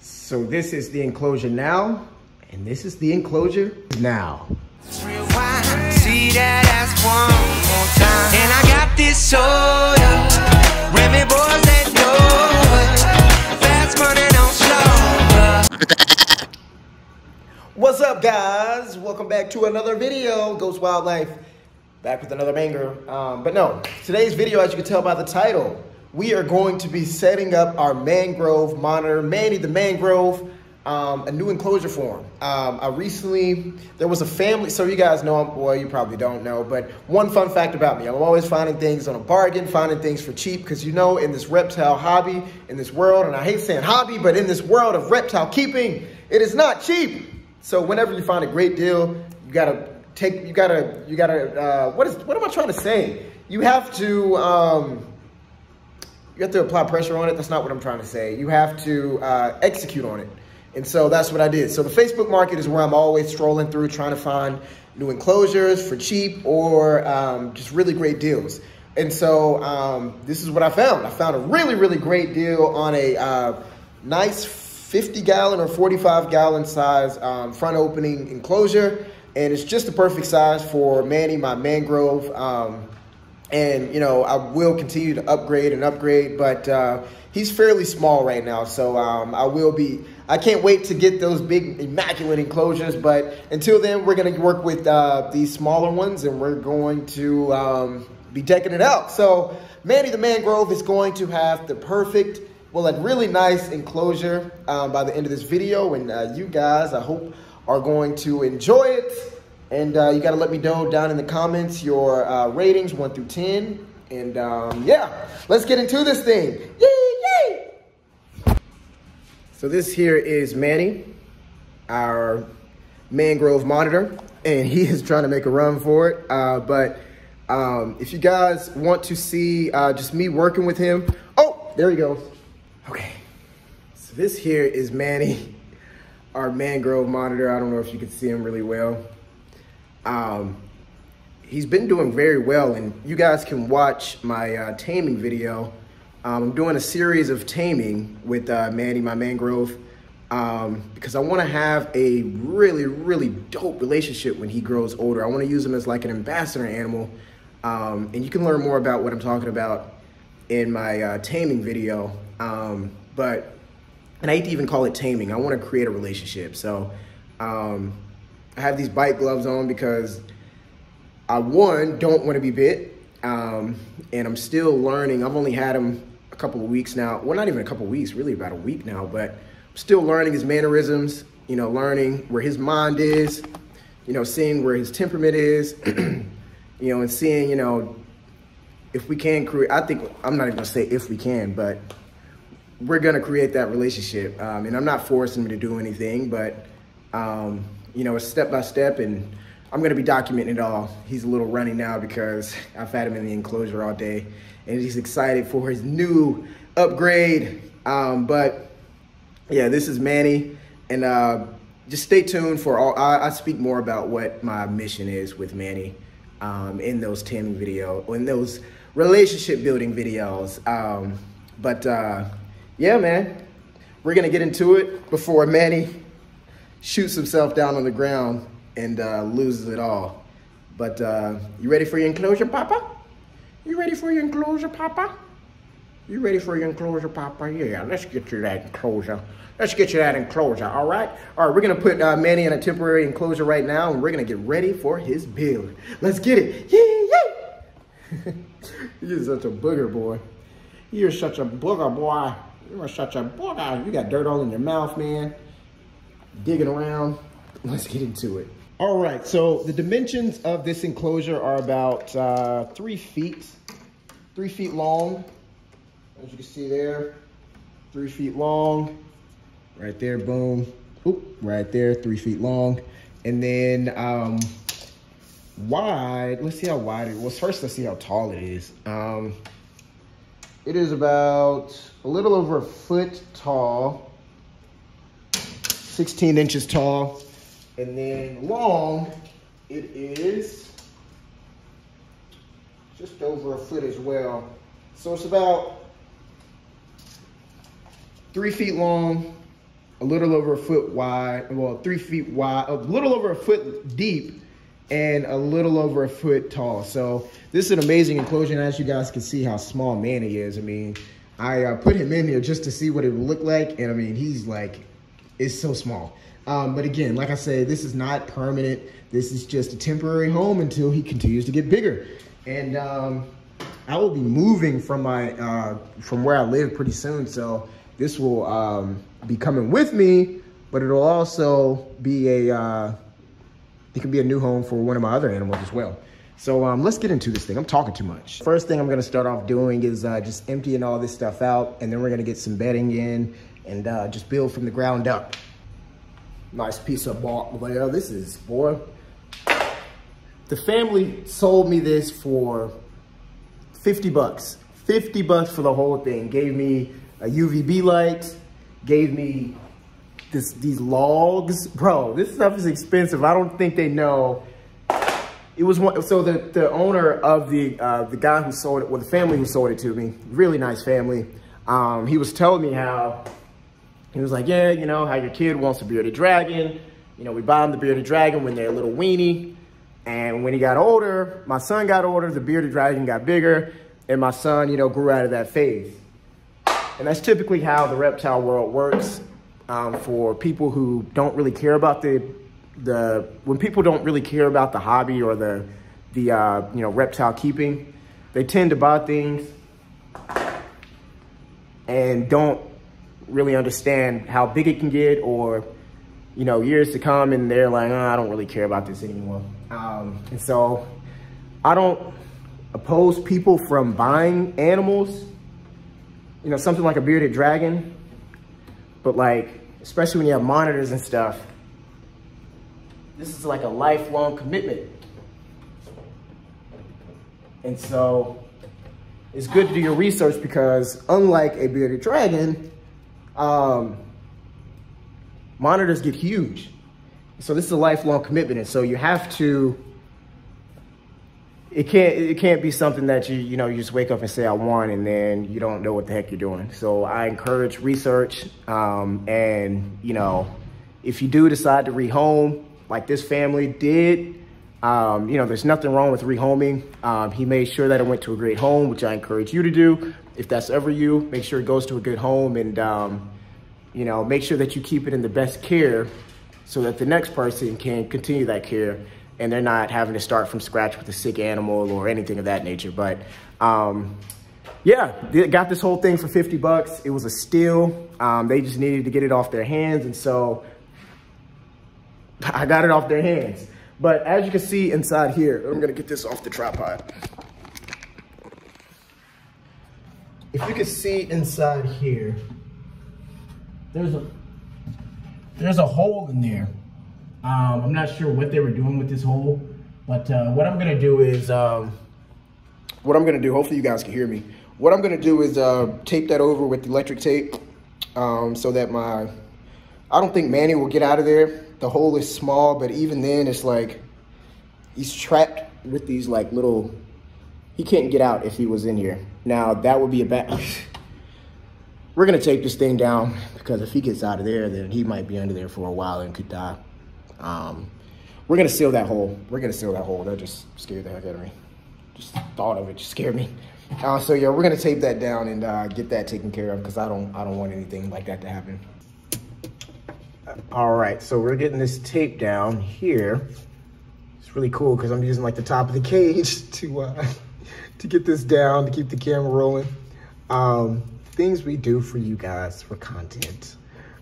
So this is the enclosure now, and this is the enclosure now. See that ass one more time. And I got this soda. Remy boys that know Fast slow. What's up, guys? Welcome back to another video. Goats Wildlife, back with another banger. Um, but no, today's video, as you can tell by the title, we are going to be setting up our mangrove monitor, Manny the Mangrove, um, a new enclosure for him. Um, I recently, there was a family, so you guys know, well, you probably don't know, but one fun fact about me, I'm always finding things on a bargain, finding things for cheap, because you know, in this reptile hobby, in this world, and I hate saying hobby, but in this world of reptile keeping, it is not cheap. So whenever you find a great deal, you gotta take, you gotta, you gotta, uh, what is, what am I trying to say? You have to, um, you have to apply pressure on it. That's not what I'm trying to say. You have to uh, execute on it. And so that's what I did. So the Facebook market is where I'm always strolling through trying to find new enclosures for cheap or um, just really great deals. And so um, this is what I found. I found a really, really great deal on a uh, nice 50 gallon or 45 gallon size um, front opening enclosure. And it's just the perfect size for Manny, my mangrove. Um, and you know I will continue to upgrade and upgrade, but uh, he's fairly small right now, so um, I will be. I can't wait to get those big immaculate enclosures, but until then, we're gonna work with uh, these smaller ones, and we're going to um, be decking it out. So Manny the Mangrove is going to have the perfect, well, like really nice enclosure um, by the end of this video, and uh, you guys, I hope, are going to enjoy it. And uh, you got to let me know down in the comments your uh, ratings, 1 through 10. And um, yeah, let's get into this thing. Yay, yay! So this here is Manny, our mangrove monitor. And he is trying to make a run for it. Uh, but um, if you guys want to see uh, just me working with him. Oh, there he goes. Okay. So this here is Manny, our mangrove monitor. I don't know if you can see him really well. Um, he's been doing very well, and you guys can watch my uh, taming video. Um, I'm doing a series of taming with uh, Manny, my mangrove, um, because I want to have a really, really dope relationship when he grows older. I want to use him as like an ambassador animal, um, and you can learn more about what I'm talking about in my uh, taming video. Um, but, and I hate to even call it taming. I want to create a relationship. So, um, I have these bite gloves on because I, one, don't want to be bit. Um, and I'm still learning. I've only had him a couple of weeks now. Well, not even a couple of weeks, really about a week now, but I'm still learning his mannerisms, you know, learning where his mind is, you know, seeing where his temperament is, you know, and seeing, you know, if we can create, I think, I'm not even gonna say if we can, but we're gonna create that relationship. Um, and I'm not forcing him to do anything, but, um, you know, step by step and I'm gonna be documenting it all. He's a little runny now because I've had him in the enclosure all day and he's excited for his new upgrade. Um, but yeah, this is Manny and uh, just stay tuned for all, I, I, speak more about what my mission is with Manny um, in those taming video, in those relationship building videos. Um, but uh, yeah, man, we're gonna get into it before Manny shoots himself down on the ground and uh, loses it all. But uh, you ready for your enclosure, Papa? You ready for your enclosure, Papa? You ready for your enclosure, Papa? Yeah, let's get you that enclosure. Let's get you that enclosure, all right? All right, we're gonna put uh, Manny in a temporary enclosure right now and we're gonna get ready for his build. Let's get it, yeah, yeah! You're such a booger, boy. You're such a booger, boy. You're such a booger. You got dirt all in your mouth, man digging around. Let's get into it. All right, so the dimensions of this enclosure are about uh, three feet, three feet long. As you can see there, three feet long. Right there, boom. Oop, right there, three feet long. And then um, wide, let's see how wide it was. First, let's see how tall it is. Um, it is about a little over a foot tall 16 inches tall. And then long, it is just over a foot as well. So it's about three feet long, a little over a foot wide, well, three feet wide, a little over a foot deep, and a little over a foot tall. So this is an amazing enclosure. And as you guys can see how small Manny is. I mean, I uh, put him in here just to see what it would look like. And I mean, he's like, it's so small. Um, but again, like I said, this is not permanent. This is just a temporary home until he continues to get bigger. And um, I will be moving from my uh, from where I live pretty soon. So this will um, be coming with me, but it'll also be a uh, it can be a new home for one of my other animals as well. So um, let's get into this thing. I'm talking too much. First thing I'm gonna start off doing is uh, just emptying all this stuff out and then we're gonna get some bedding in and uh, just build from the ground up. Nice piece of bark. Well, this is, boy. The family sold me this for 50 bucks. 50 bucks for the whole thing. Gave me a UVB light, gave me this these logs. Bro, this stuff is expensive. I don't think they know. It was one, so the, the owner of the, uh, the guy who sold it, well, the family who sold it to me, really nice family. Um, he was telling me how, he was like, yeah, you know, how your kid wants a bearded dragon. You know, we buy them the bearded dragon when they're a little weenie. And when he got older, my son got older, the bearded dragon got bigger, and my son, you know, grew out of that phase. And that's typically how the reptile world works um, for people who don't really care about the, the, when people don't really care about the hobby or the, the uh, you know, reptile keeping, they tend to buy things and don't really understand how big it can get or, you know, years to come and they're like, oh, I don't really care about this anymore. Um, and so I don't oppose people from buying animals you know, something like a bearded dragon, but like, especially when you have monitors and stuff, this is like a lifelong commitment. And so it's good to do your research because unlike a bearded dragon, um, monitors get huge. So this is a lifelong commitment. And so you have to it can't it can't be something that you you know you just wake up and say I want and then you don't know what the heck you're doing. So I encourage research um, and you know if you do decide to rehome like this family did, um, you know there's nothing wrong with rehoming. Um, he made sure that it went to a great home, which I encourage you to do. If that's ever you, make sure it goes to a good home and um, you know make sure that you keep it in the best care so that the next person can continue that care and they're not having to start from scratch with a sick animal or anything of that nature. But um, yeah, got this whole thing for 50 bucks. It was a steal. Um, they just needed to get it off their hands. And so I got it off their hands. But as you can see inside here, I'm gonna get this off the tripod. If you can see inside here, there's a there's a hole in there um, I'm not sure what they were doing with this hole, but uh, what I'm gonna do is, um, what I'm gonna do, hopefully you guys can hear me. What I'm gonna do is uh, tape that over with electric tape um, so that my, I don't think Manny will get out of there. The hole is small, but even then it's like, he's trapped with these like little, he can't get out if he was in here. Now that would be a bad, we're gonna take this thing down because if he gets out of there, then he might be under there for a while and could die. Um, we're gonna seal that hole. We're gonna seal that hole. That just scared the heck out of me. Just thought of it just scared me. Uh, so yeah, we're gonna tape that down and uh, get that taken care of because I don't I don't want anything like that to happen. All right, so we're getting this tape down here. It's really cool because I'm using like the top of the cage to uh, to get this down to keep the camera rolling. Um, things we do for you guys for content.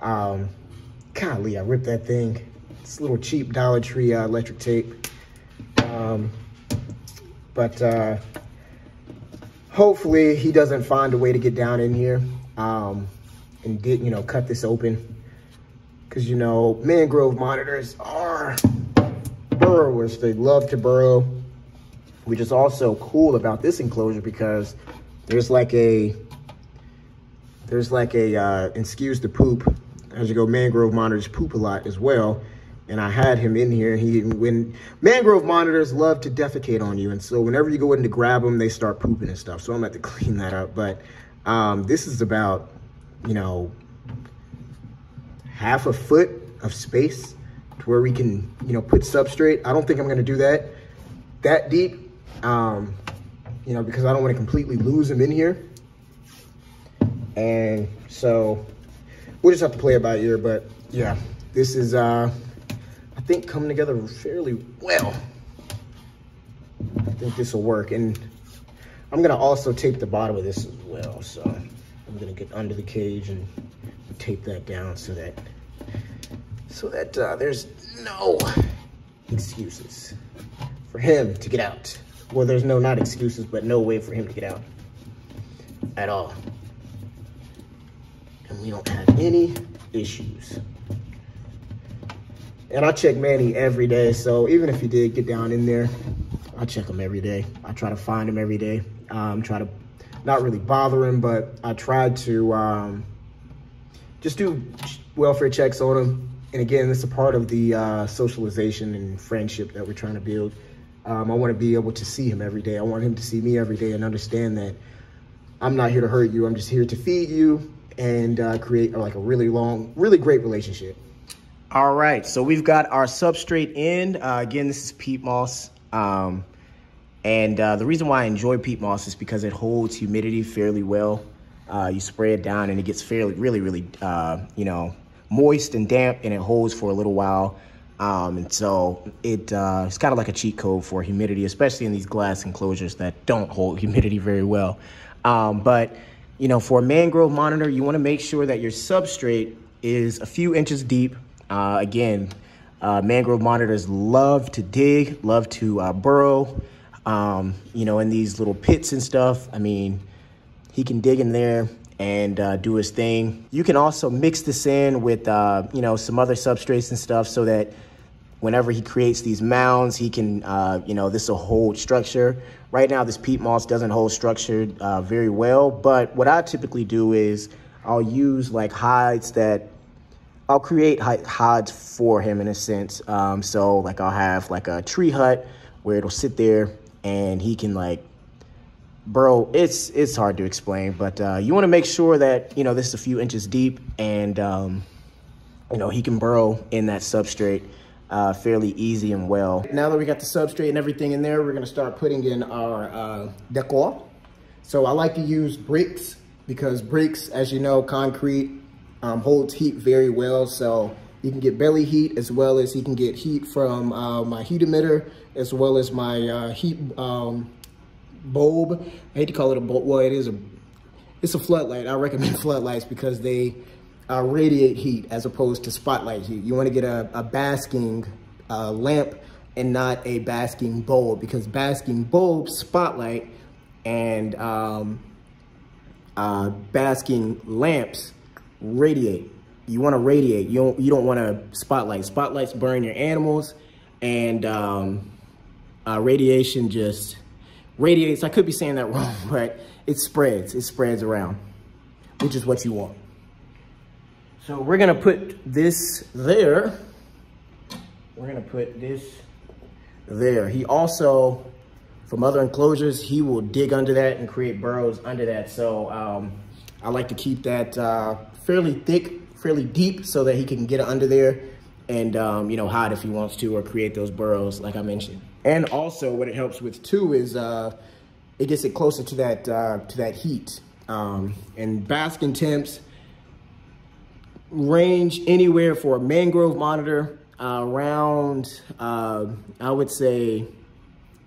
Um, golly, I ripped that thing. It's a little cheap Dollar Tree uh, electric tape. Um, but uh, hopefully he doesn't find a way to get down in here um, and get, you know, cut this open. Because, you know, mangrove monitors are burrowers. They love to burrow, which is also cool about this enclosure because there's like a, there's like a, uh, excuse the poop, as you go, mangrove monitors poop a lot as well and I had him in here. He when mangrove monitors love to defecate on you, and so whenever you go in to grab them, they start pooping and stuff. So I'm going to clean that up. But um, this is about you know half a foot of space to where we can, you know, put substrate. I don't think I'm gonna do that that deep, um, you know, because I don't wanna completely lose him in here. And so we'll just have to play it by ear, but yeah, this is, uh, I think coming together fairly well. I think this will work. And I'm gonna also tape the bottom of this as well. So I'm gonna get under the cage and tape that down so that so that uh, there's no excuses for him to get out. Well, there's no not excuses, but no way for him to get out at all. And we don't have any issues. And I check Manny every day, so even if he did get down in there, I check him every day. I try to find him every day. Um, try to not really bother him, but I try to um, just do welfare checks on him. And again, it's a part of the uh, socialization and friendship that we're trying to build. Um, I want to be able to see him every day. I want him to see me every day and understand that I'm not here to hurt you. I'm just here to feed you and uh, create like a really long, really great relationship. All right, so we've got our substrate in. Uh, again, this is peat moss. Um, and uh, the reason why I enjoy peat moss is because it holds humidity fairly well. Uh, you spray it down and it gets fairly, really, really, uh, you know, moist and damp and it holds for a little while. Um, and so it, uh, it's kind of like a cheat code for humidity, especially in these glass enclosures that don't hold humidity very well. Um, but, you know, for a mangrove monitor, you want to make sure that your substrate is a few inches deep. Uh, again, uh, mangrove monitors love to dig, love to uh, burrow, um, you know, in these little pits and stuff. I mean, he can dig in there and uh, do his thing. You can also mix this in with, uh, you know, some other substrates and stuff so that whenever he creates these mounds, he can, uh, you know, this will hold structure. Right now, this peat moss doesn't hold structure uh, very well, but what I typically do is I'll use like hides that I'll create hides for him in a sense. Um, so like I'll have like a tree hut where it'll sit there and he can like bro it's it's hard to explain but uh, you want to make sure that you know this is a few inches deep and um, you know he can burrow in that substrate uh, fairly easy and well. Now that we got the substrate and everything in there we're going to start putting in our uh, decor. So i like to use bricks because bricks as you know concrete um, holds heat very well. So you can get belly heat as well as you can get heat from uh, my heat emitter as well as my uh, heat um, bulb. I hate to call it a bulb. Well, it is a, it's a floodlight. I recommend floodlights because they uh, radiate heat as opposed to spotlight heat. You want to get a, a basking uh, lamp and not a basking bulb because basking bulb, spotlight, and um, uh, basking lamps radiate. You want to radiate. You don't. You don't want to spotlight. Spotlights burn your animals, and um, uh, radiation just radiates. I could be saying that wrong, but it spreads. It spreads around, which is what you want. So we're gonna put this there. We're gonna put this there. He also, from other enclosures, he will dig under that and create burrows under that. So um, I like to keep that uh, fairly thick, fairly deep so that he can get under there and, um, you know, hide if he wants to or create those burrows like I mentioned. And also what it helps with too is uh, it gets it closer to that, uh, to that heat. Um, and basking temps range anywhere for a mangrove monitor uh, around, uh, I would say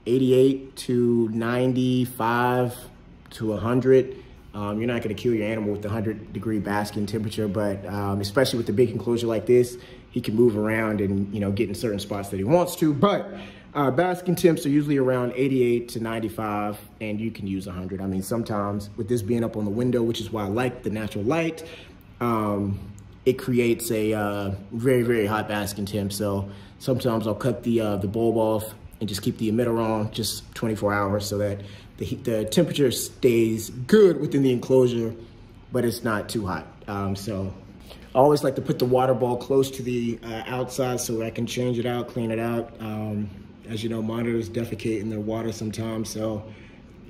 88 to 95 to 100. Um, you're not going to kill your animal with the 100 degree basking temperature, but um, especially with the big enclosure like this, he can move around and you know get in certain spots that he wants to. But uh, basking temps are usually around 88 to 95, and you can use 100. I mean, sometimes with this being up on the window, which is why I like the natural light, um, it creates a uh, very, very hot basking temp. So sometimes I'll cut the, uh, the bulb off and just keep the emitter on just 24 hours so that the, heat, the temperature stays good within the enclosure, but it's not too hot. Um, so I always like to put the water ball close to the uh, outside so I can change it out, clean it out. Um, as you know, monitors defecate in their water sometimes, so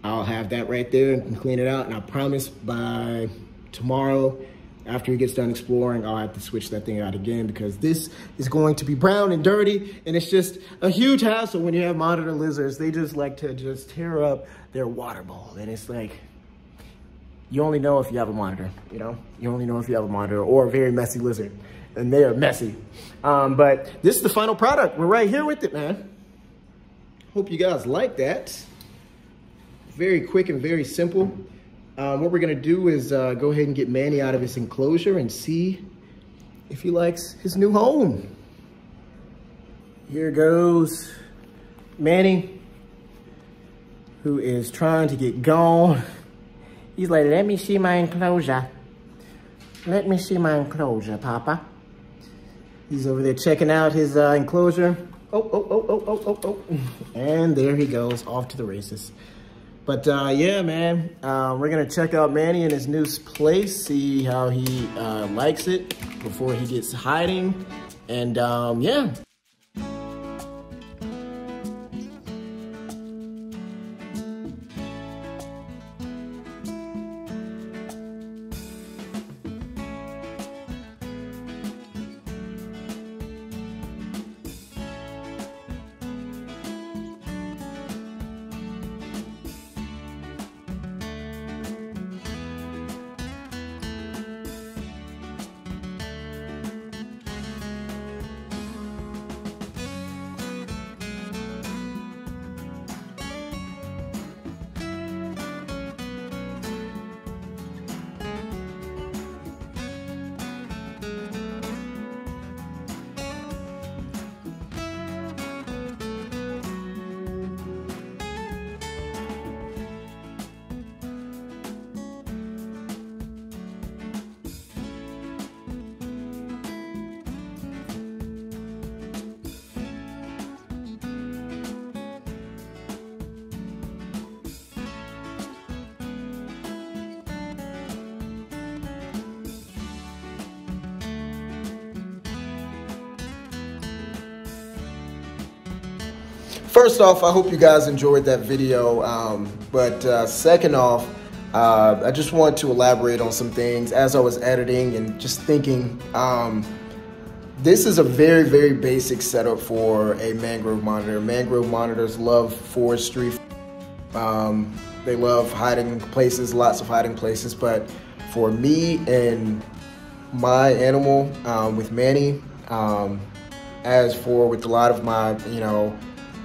I'll have that right there and clean it out. And I promise by tomorrow, after he gets done exploring, I'll have to switch that thing out again because this is going to be brown and dirty and it's just a huge hassle when you have monitor lizards. They just like to just tear up their water bowl and it's like, you only know if you have a monitor, you know? You only know if you have a monitor or a very messy lizard and they are messy. Um, but this is the final product. We're right here with it, man. Hope you guys like that. Very quick and very simple. Um, what we're gonna do is uh, go ahead and get Manny out of his enclosure and see if he likes his new home. Here goes Manny, who is trying to get gone. He's like, let me see my enclosure. Let me see my enclosure, Papa. He's over there checking out his uh, enclosure. Oh, oh, oh, oh, oh, oh, oh. And there he goes, off to the races. But uh, yeah, man, uh, we're gonna check out Manny in his new place, see how he uh, likes it before he gets hiding. And um, yeah. First off, I hope you guys enjoyed that video. Um, but uh, second off, uh, I just want to elaborate on some things as I was editing and just thinking. Um, this is a very, very basic setup for a mangrove monitor. Mangrove monitors love forestry. Um, they love hiding places, lots of hiding places. But for me and my animal um, with Manny, um, as for with a lot of my, you know,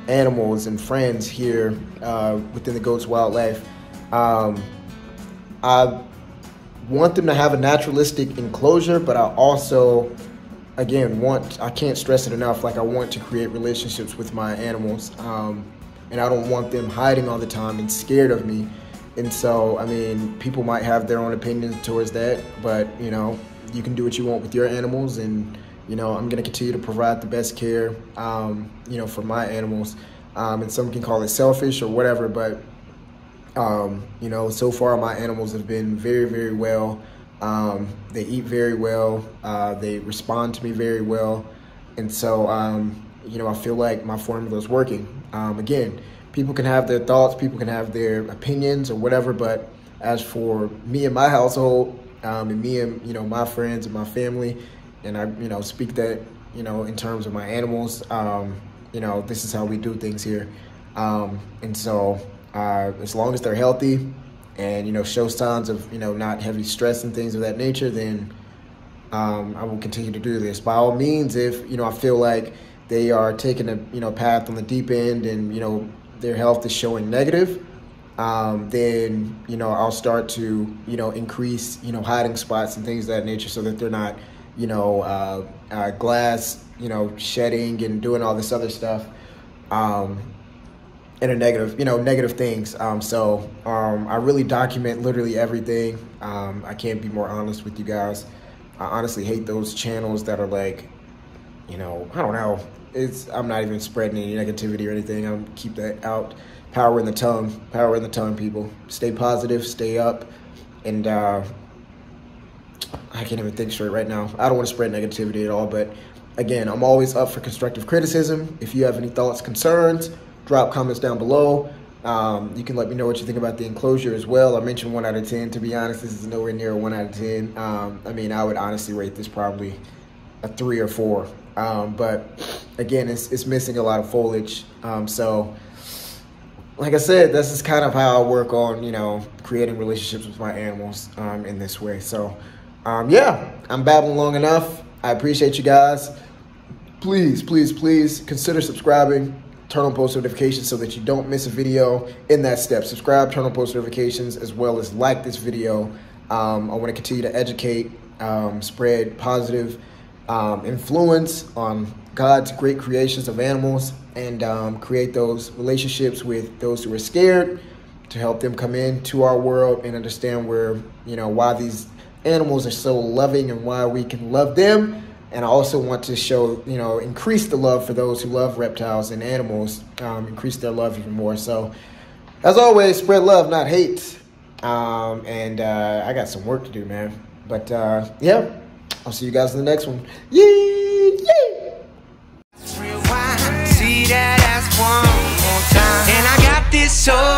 animals and friends here uh, within the Goats Wildlife. Um, I want them to have a naturalistic enclosure, but I also, again, want, I can't stress it enough, like I want to create relationships with my animals. Um, and I don't want them hiding all the time and scared of me. And so, I mean, people might have their own opinions towards that, but you know, you can do what you want with your animals and you know, I'm going to continue to provide the best care, um, you know, for my animals. Um, and some can call it selfish or whatever, but, um, you know, so far my animals have been very, very well. Um, they eat very well. Uh, they respond to me very well. And so, um, you know, I feel like my formula is working. Um, again, people can have their thoughts, people can have their opinions or whatever, but as for me and my household, and me and, you know, my friends and my family, and I, you know, speak that, you know, in terms of my animals. Um, you know, this is how we do things here. Um, and so, uh, as long as they're healthy and, you know, show signs of, you know, not heavy stress and things of that nature, then um, I will continue to do this. By all means, if, you know, I feel like they are taking a, you know, path on the deep end and, you know, their health is showing negative, um, then, you know, I'll start to, you know, increase, you know, hiding spots and things of that nature so that they're not, you know, uh, uh, glass, you know, shedding and doing all this other stuff, um, in a negative, you know, negative things. Um, so um, I really document literally everything. Um, I can't be more honest with you guys. I honestly hate those channels that are like, you know, I don't know. It's I'm not even spreading any negativity or anything. I'm keep that out. Power in the tongue. Power in the tongue, people. Stay positive. Stay up, and uh, I can't even think straight right now. I don't want to spread negativity at all, but again, I'm always up for constructive criticism. If you have any thoughts, concerns, drop comments down below. Um, you can let me know what you think about the enclosure as well. I mentioned one out of ten. To be honest, this is nowhere near a one out of ten. Um, I mean, I would honestly rate this probably a three or four. Um, but again, it's it's missing a lot of foliage. Um, so, like I said, this is kind of how I work on you know creating relationships with my animals um, in this way. So, um, yeah, I'm babbling long enough. I appreciate you guys. Please, please, please consider subscribing turn on post notifications so that you don't miss a video in that step. Subscribe, turn on post notifications, as well as like this video. Um, I want to continue to educate, um, spread positive um, influence on God's great creations of animals, and um, create those relationships with those who are scared to help them come into our world and understand where, you know, why these animals are so loving and why we can love them. And I also want to show, you know, increase the love for those who love reptiles and animals, um, increase their love even more. So, as always, spread love, not hate. Um, and uh, I got some work to do, man. But uh, yeah, I'll see you guys in the next one. Yee! And I got this soul.